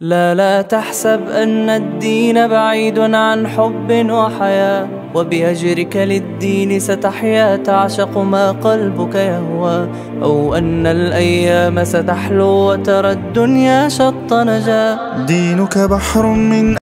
لا لا تحسب أن الدين بعيد عن حب وحياة وبأجرك للدين ستحيا تعشق ما قلبك يهوى. أو أن الأيام ستحلو وترى الدنيا شط نجاة. دينك بحر من